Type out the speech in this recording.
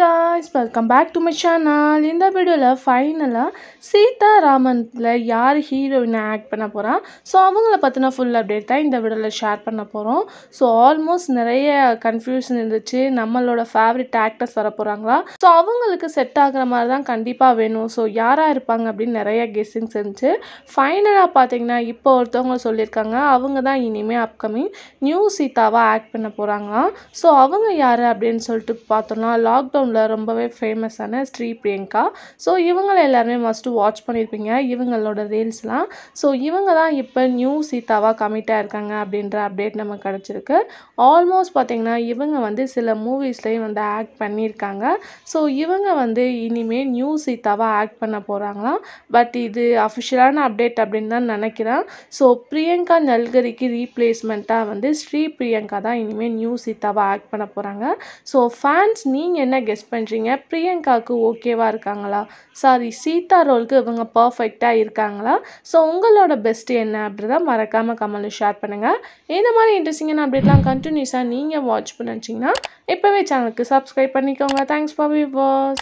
Guys welcome back to my channel இந்த வீடியோவில் ஃபைனலாக சீதா ராமனில் யார் ஹீரோயினை ஆக்ட் பண்ண போகிறான் ஸோ அவங்கள பற்றின ஃபுல் அப்டேட் தான் இந்த வீடியோவில் ஷேர் பண்ண போகிறோம் ஸோ ஆல்மோஸ்ட் நிறைய கன்ஃபியூஷன் இருந்துச்சு. நம்மளோட ஃபேவரட் ஆக்டர்ஸ் வர போகிறாங்களா ஸோ அவங்களுக்கு செட் ஆகுற மாதிரி தான் கண்டிப்பாக வேணும். ஸோ யாராக இருப்பாங்க அப்படின்னு நிறைய கெஸ்ஸிங்ஸ் இருந்துச்சு. ஃபைனலாக பார்த்தீங்கன்னா இப்போ ஒருத்தவங்க சொல்லியிருக்காங்க. அவங்க தான் இனிமேல் அப்கமிங் நியூ சீதாவாக ஆக்ட் பண்ண போகிறாங்களாம் ஸோ அவங்க யார் அப்படின்னு சொல்லிட்டு பார்த்தோம்னா லாக்டவுனில் ரொம்பவே ஃபேமஸான ஸ்ரீ பிரியங்கா. ஸோ இவங்களை எல்லாருமே மஸ்ட்டு வாட்ச் பண்ணியிருப்பீங்க இவங்களோட ரீல்ஸ்லாம் ஸோ இவங்க தான் இப்போ நியூ சீதாவாக கமிட்டாக இருக்காங்க அப்படின்ற அப்டேட் நமக்கு கிடச்சிருக்கு. ஆல்மோஸ்ட் பார்த்திங்கன்னா இவங்க வந்து சில மூவிஸ்லேயும் வந்து ஆக்ட் பண்ணியிருக்காங்க. ஸோ இவங்க வந்து இனிமேல் நியூ சீதாவாக ஆக்ட் பண்ண போகிறாங்களாம் பட் இது அஃபிஷியலான அப்டேட் அப்படின்னு தான் நினைக்கிறேன். ஸோ பிரியங்கா நல்கரிக்கு ரீப்ளேஸ்மெண்ட்டாக வந்து ஸ்ரீ பிரியங்கா தான் இனிமேல் நியூ சீதாவாக ஆக்ட் பண்ண போகிறாங்க ஸோ ஃபேன்ஸ் நீங்கள் என்ன கெஸ் பண்ணுறீங்க பிரியங்காவுக்கு ஓகேவா இருக்காங்களா? சாரி சீதா ரோலுக்கு இவங்க பர்ஃபெக்டாக இருக்காங்களா? ஸோ உங்களோட பெஸ்ட் என்ன அப்படிதான் மறக்காமல் கமெண்ட்டில் ஷேர் பண்ணுங்கள் இந்த மாதிரி இன்ட்ரெஸ்டிங்கான அப்டேட்லாம் கண்டினியூஸாக நீங்கள் வாட்ச் பண்ண வச்சிங்கன்னா இப்போவே சேனலுக்கு சப்ஸ்கிரைப் பண்ணிக்கோங்க. Thanks for viewers